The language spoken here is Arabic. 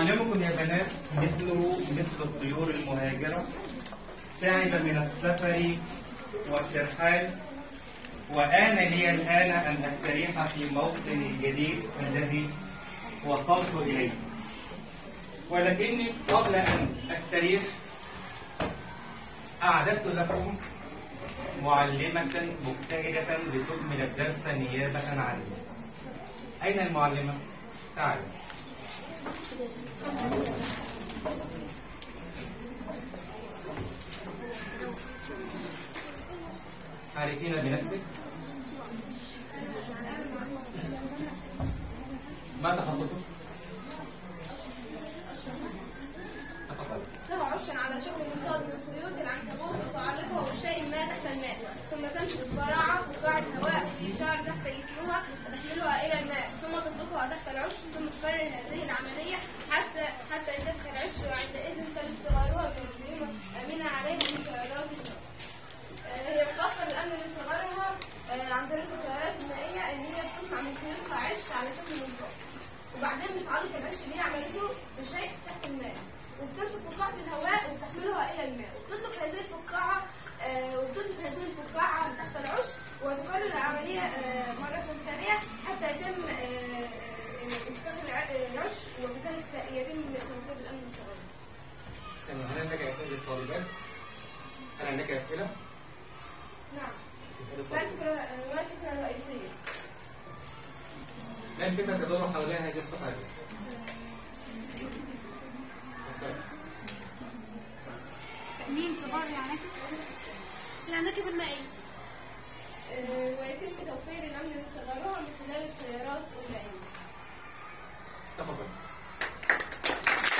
أعلمكم يا بنات مثله مثل الطيور المهاجرة تعب من السفر والترحال وآن لي الآن أن أستريح في موطني الجديد الذي وصلت إليه. ولكني قبل أن أستريح أعددت لكم معلمة مجتهدة لتكمل الدرس نيابة عني أين المعلمة؟ تعالوا. تعرفين بنفسك؟ ما تخصصك؟ له عش على شكل منفرد من خيوط العنكبوت وتعلقه بشيء ما تحت الماء ثم تمشي بالبراعة فقاعة الهواء في شعر تحت جسمها وتحملها إلى الماء ثم تطلقها تحت العش ثم تكرر هذه العملية حتى حتى تدخل العش وعندئذ تلد صغارها كمسلمة أمينة عليها من طيارات الهواء. آه، هي بتوفر الأمن لصغارها آه، عن طريق التيارات المائية اللي هي بتصنع من على شكل منفرد وبعدين بتعلق العش اللي هي عملته بشيء تحت الماء وبتمسك فقاعة الهواء وتحملها إلى الماء وبتطلق هذه الفقاعة آه، وبتطلق هذه الفقاعة تحت العش وتكرر العملية آه، مرة ثانية حتى يتم آه، آه، انتفاخ الع- العش وبذلك يتم تنفيذ الأمن الصغير. تمام هل عندك أسئلة للطالبات؟ هل عندك أسئلة؟ نعم. ما. الفكرة ما الفكرة الرئيسية؟ ما الفكرة تدور حولها هذه القطعة؟ تفضل. تأمين صغار العناكب العناكب المائية آه، ويتم توفير الأمن لصغارها من خلال التيارات المائية.